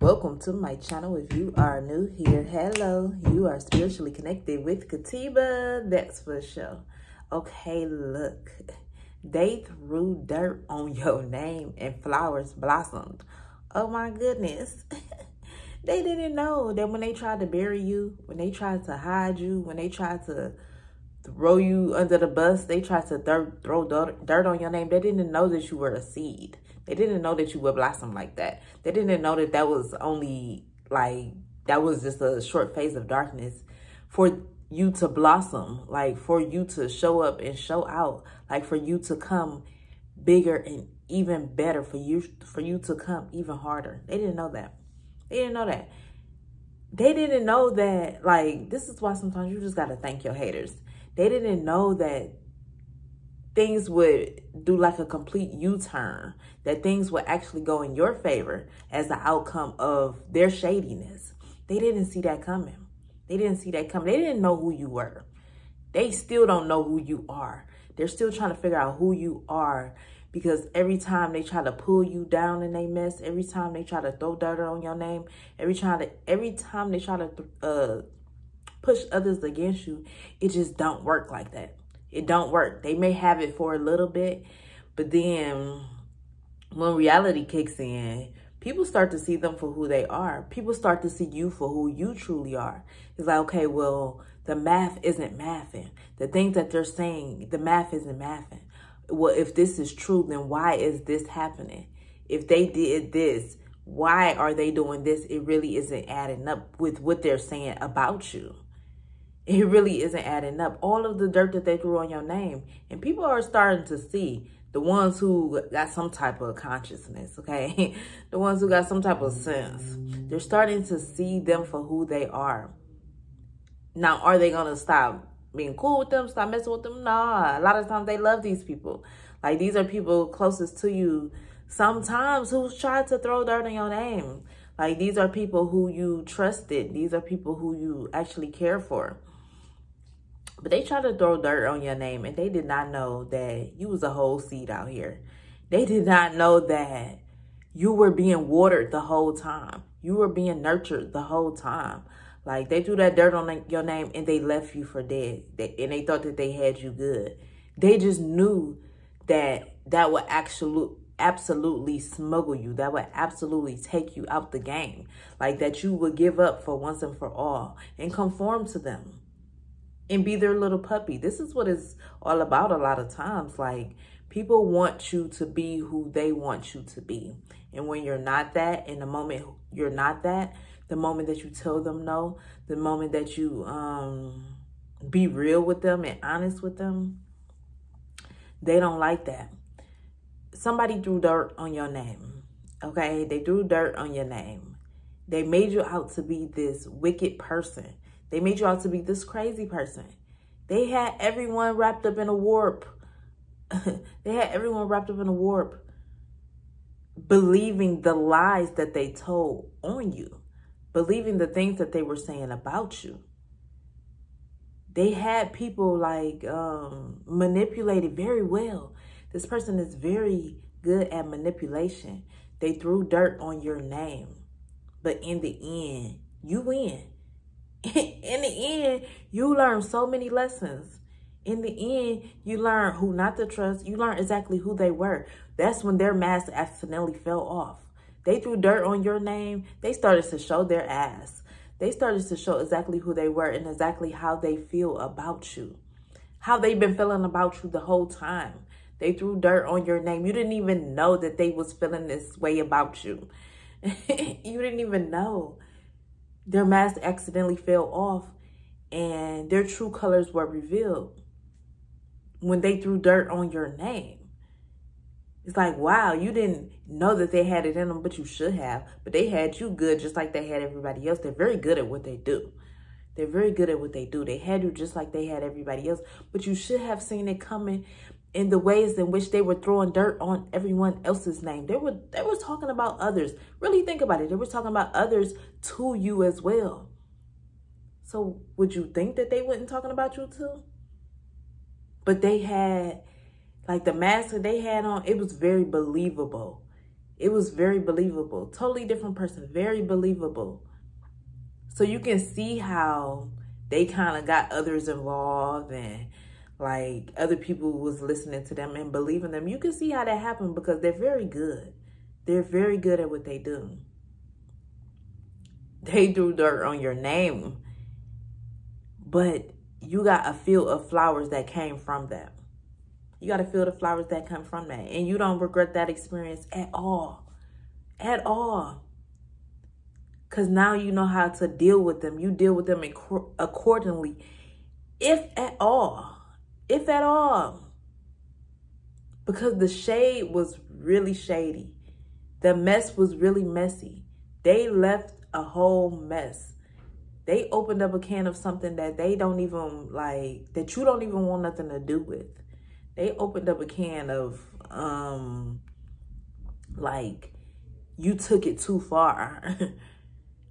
Welcome to my channel. If you are new here, hello. You are spiritually connected with Katiba. That's for sure. Okay, look. They threw dirt on your name and flowers blossomed. Oh my goodness. they didn't know that when they tried to bury you, when they tried to hide you, when they tried to throw you under the bus, they tried to throw dirt on your name. They didn't know that you were a seed. They didn't know that you would blossom like that. They didn't know that that was only like, that was just a short phase of darkness for you to blossom, like for you to show up and show out, like for you to come bigger and even better, for you, for you to come even harder. They didn't know that. They didn't know that. They didn't know that, like, this is why sometimes you just got to thank your haters. They didn't know that things would do like a complete U-turn, that things would actually go in your favor as the outcome of their shadiness. They didn't see that coming. They didn't see that coming. They didn't know who you were. They still don't know who you are. They're still trying to figure out who you are because every time they try to pull you down in a mess, every time they try to throw dirt on your name, every time that every time they try to uh, push others against you, it just don't work like that. It don't work. They may have it for a little bit, but then when reality kicks in, people start to see them for who they are. People start to see you for who you truly are. It's like, okay, well, the math isn't mathing. The things that they're saying, the math isn't mathing. Well, if this is true, then why is this happening? If they did this, why are they doing this? It really isn't adding up with what they're saying about you it really isn't adding up. All of the dirt that they threw on your name. And people are starting to see the ones who got some type of consciousness, okay? the ones who got some type of sense. They're starting to see them for who they are. Now, are they going to stop being cool with them, stop messing with them? Nah, a lot of times they love these people. Like, these are people closest to you sometimes who's tried to throw dirt on your name. Like, these are people who you trusted. These are people who you actually care for. But they tried to throw dirt on your name and they did not know that you was a whole seed out here. They did not know that you were being watered the whole time. You were being nurtured the whole time. Like they threw that dirt on your name and they left you for dead. They, and they thought that they had you good. They just knew that that would actually absolutely smuggle you. That would absolutely take you out the game. Like that you would give up for once and for all and conform to them and be their little puppy. This is what it's all about a lot of times. Like people want you to be who they want you to be. And when you're not that, in the moment you're not that, the moment that you tell them no, the moment that you um, be real with them and honest with them, they don't like that. Somebody threw dirt on your name, okay? They threw dirt on your name. They made you out to be this wicked person they made you out to be this crazy person. They had everyone wrapped up in a warp. they had everyone wrapped up in a warp, believing the lies that they told on you, believing the things that they were saying about you. They had people like um, manipulated very well. This person is very good at manipulation. They threw dirt on your name, but in the end, you win. in the end, you learn so many lessons. In the end, you learn who not to trust. You learn exactly who they were. That's when their mask accidentally fell off. They threw dirt on your name. They started to show their ass. They started to show exactly who they were and exactly how they feel about you. How they've been feeling about you the whole time. They threw dirt on your name. You didn't even know that they was feeling this way about you. you didn't even know their mask accidentally fell off and their true colors were revealed when they threw dirt on your name. It's like, wow, you didn't know that they had it in them, but you should have. But they had you good just like they had everybody else. They're very good at what they do. They're very good at what they do. They had you just like they had everybody else. But you should have seen it coming in the ways in which they were throwing dirt on everyone else's name. They were they were talking about others. Really think about it. They were talking about others to you as well. So would you think that they wouldn't talking about you too? But they had like the mask that they had on, it was very believable. It was very believable. Totally different person. Very believable. So you can see how they kind of got others involved and like other people was listening to them and believing them. You can see how that happened because they're very good. They're very good at what they do. They do dirt on your name. But you got a field of flowers that came from that. You got to feel the flowers that come from that. And you don't regret that experience at all. At all. Because now you know how to deal with them. You deal with them accordingly. If at all. If at all. Because the shade was really shady. The mess was really messy. They left a whole mess. They opened up a can of something that they don't even like, that you don't even want nothing to do with they opened up a can of um like you took it too far.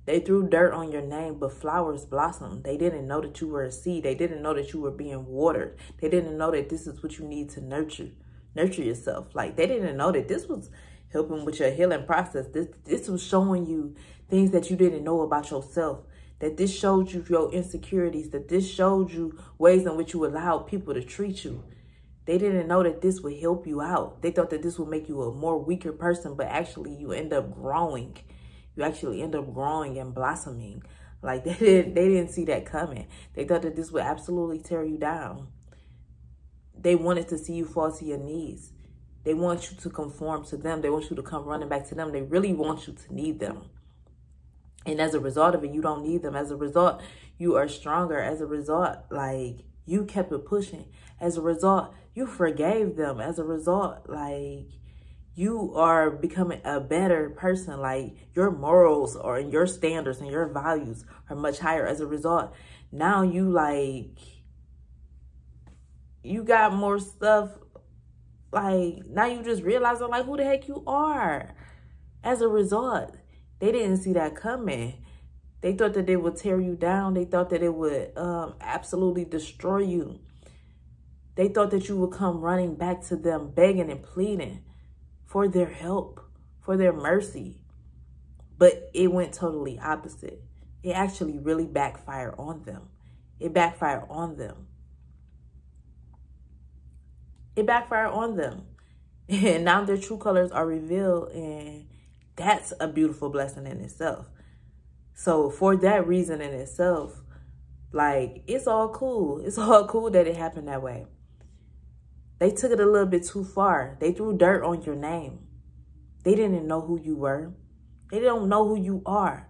they threw dirt on your name, but flowers blossomed. They didn't know that you were a seed. They didn't know that you were being watered. They didn't know that this is what you need to nurture, nurture yourself. Like they didn't know that this was helping with your healing process. This this was showing you things that you didn't know about yourself. That this showed you your insecurities. That this showed you ways in which you allowed people to treat you. They didn't know that this would help you out. They thought that this would make you a more weaker person, but actually you end up growing. You actually end up growing and blossoming. Like they didn't, they didn't see that coming. They thought that this would absolutely tear you down. They wanted to see you fall to your knees. They want you to conform to them. They want you to come running back to them. They really want you to need them. And as a result of it, you don't need them. As a result, you are stronger. As a result, like you kept it pushing. As a result, you forgave them as a result. Like, you are becoming a better person. Like, your morals or your standards and your values are much higher as a result. Now you, like, you got more stuff. Like, now you just realizing, like, who the heck you are. As a result, they didn't see that coming. They thought that they would tear you down. They thought that it would um, absolutely destroy you. They thought that you would come running back to them, begging and pleading for their help, for their mercy. But it went totally opposite. It actually really backfired on them. It backfired on them. It backfired on them. And now their true colors are revealed and that's a beautiful blessing in itself. So for that reason in itself, like it's all cool. It's all cool that it happened that way. They took it a little bit too far. They threw dirt on your name. They didn't know who you were. They don't know who you are.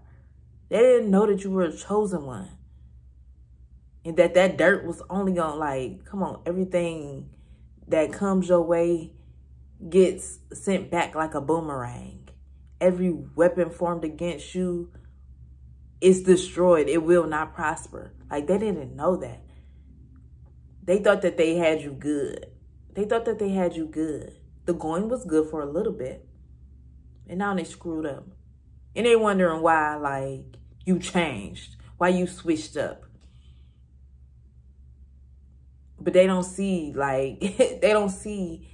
They didn't know that you were a chosen one. And that that dirt was only going to like, come on, everything that comes your way gets sent back like a boomerang. Every weapon formed against you is destroyed. It will not prosper. Like they didn't know that. They thought that they had you good. They thought that they had you good. The going was good for a little bit. And now they screwed up. And they're wondering why, like, you changed. Why you switched up. But they don't see, like, they don't see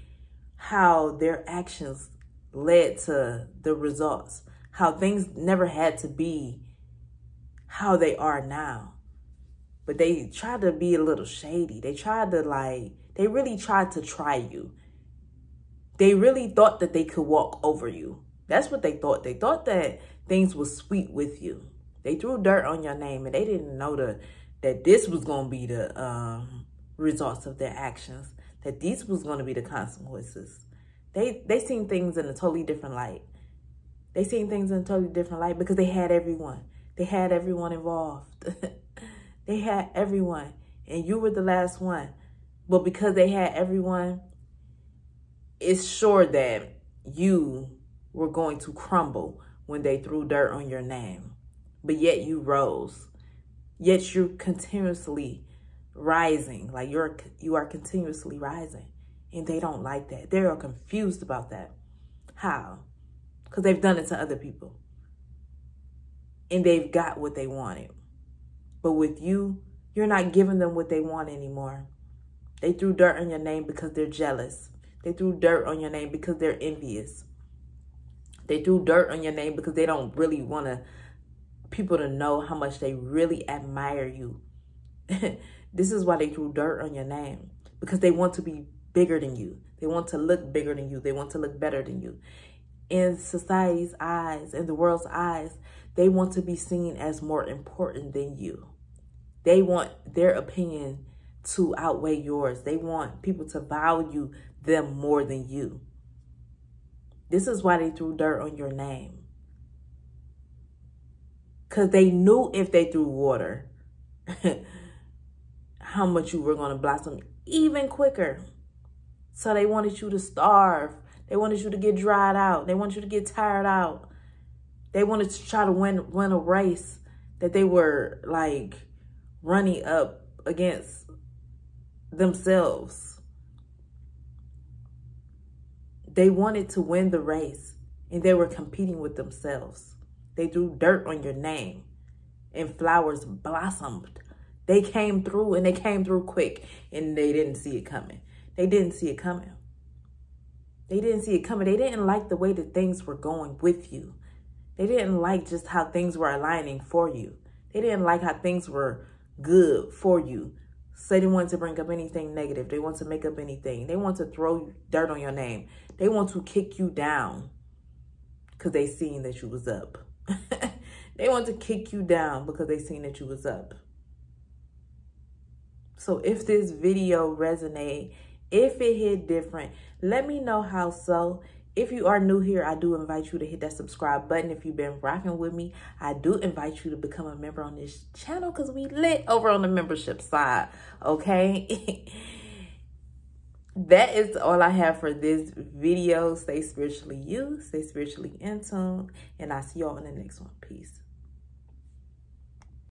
how their actions led to the results. How things never had to be how they are now. But they tried to be a little shady. They tried to, like, they really tried to try you. They really thought that they could walk over you. That's what they thought. They thought that things were sweet with you. They threw dirt on your name and they didn't know the, that this was going to be the um, results of their actions. That these was going to be the consequences. They, they seen things in a totally different light. They seen things in a totally different light because they had everyone. They had everyone involved. they had everyone. And you were the last one. But because they had everyone, it's sure that you were going to crumble when they threw dirt on your name. But yet you rose. Yet you're continuously rising. Like you're you are continuously rising. And they don't like that. They are confused about that. How? Because they've done it to other people. And they've got what they wanted. But with you, you're not giving them what they want anymore. They threw dirt on your name because they're jealous. They threw dirt on your name because they're envious. They threw dirt on your name because they don't really want to people to know how much they really admire you. this is why they threw dirt on your name because they want to be bigger than you. They want to look bigger than you. They want to look better than you. In society's eyes, in the world's eyes, they want to be seen as more important than you. They want their opinion to outweigh yours. They want people to value them more than you. This is why they threw dirt on your name. Because they knew if they threw water, how much you were going to blossom even quicker. So they wanted you to starve. They wanted you to get dried out. They wanted you to get tired out. They wanted to try to win, win a race that they were like running up against themselves. They wanted to win the race and they were competing with themselves. They threw dirt on your name and flowers blossomed. They came through and they came through quick and they didn't see it coming. They didn't see it coming. They didn't see it coming. They didn't like the way that things were going with you. They didn't like just how things were aligning for you. They didn't like how things were good for you. So they want to bring up anything negative. They want to make up anything. They want to throw dirt on your name. They want to kick you down because they seen that you was up. they want to kick you down because they seen that you was up. So if this video resonate, if it hit different, let me know how so. If you are new here, I do invite you to hit that subscribe button. If you've been rocking with me, I do invite you to become a member on this channel because we lit over on the membership side, okay? that is all I have for this video. Stay spiritually you, stay spiritually in tune, and I'll see y'all in the next one. Peace.